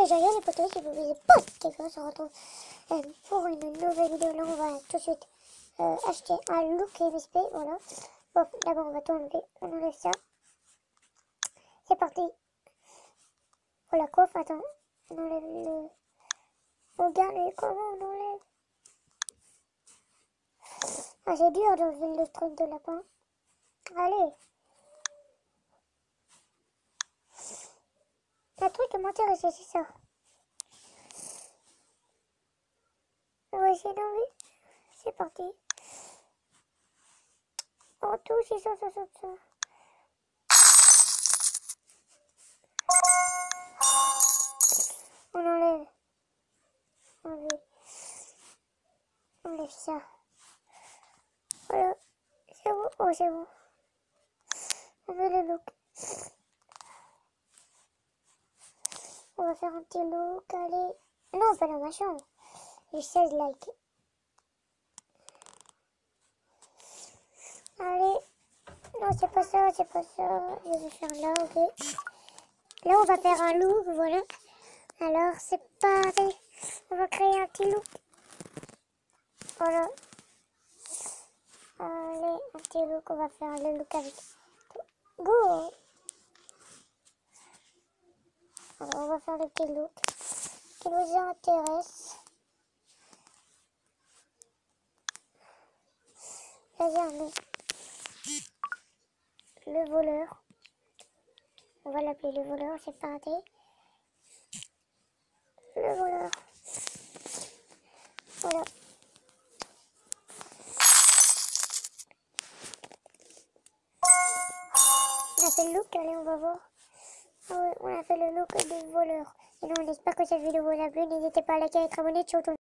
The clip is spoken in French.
les joyaux, les potos, si vous voulez pas quelque chose, on se retrouve euh, pour une nouvelle vidéo. Là, on va tout de suite euh, acheter un look MSP, voilà. Bon, d'abord, on va tout enlever. On enlève ça. C'est parti. Pour la coiffe, attends. On enlève le... Regarde, comment on enlève Ah, c'est dur d'enlever le truc de lapin. Allez. Un truc qui m'intéresse, c'est ça. On va essayer. C'est parti. En tout, c'est ça, ça, ça, ça. On enlève. Enlève. Enlève ça. Voilà. C'est bon. Oh, c'est bon. On veut le look. On va faire un petit look. Allez. Non, pas dans ma chambre. J'ai 16 likes. Allez. Non, c'est pas ça, c'est pas ça. Je vais faire là, ok. Là, on va faire un look, voilà. Alors, c'est pareil. On va créer un petit look. Voilà. Allez, un petit look. On va faire le look avec. Go Alors, on va faire le look qui vous intéresse? Regardez. Le voleur. On va l'appeler le voleur, c'est parti. Le voleur. Voilà. On a fait le look, allez, on va voir. On a fait le look du voleur. Et on espère que cette vidéo vous a plu. N'hésitez pas à liker et à être abonné. Ciao tout.